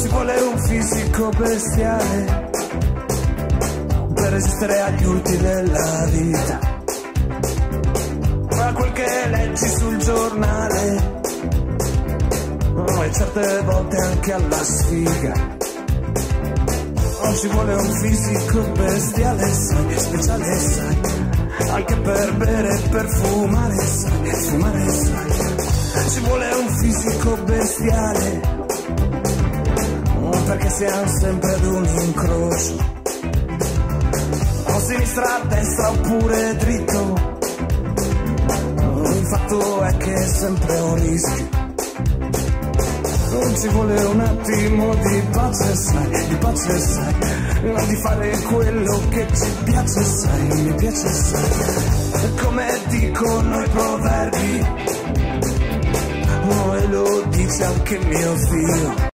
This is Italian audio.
ci vuole un fisico bestiale per resistere agli urti della vita. Ma quel che leggi sul giornale e certe volte anche alla sfiga. Non ci vuole un fisico bestiale, sai, speciale, sai, anche per bere e per fumare, sai, fumare, sai. Ci vuole un fisico bestiale, perché siamo sempre ad un incrocio. A sinistra, a destra oppure dritto. Il fatto è che è sempre un rischio non ci vuole un attimo di pace, sai, di pace, sai, non di fare quello che ci piace, sai, mi piace, sai, come dicono i proverbi, e lo dice anche mio zio.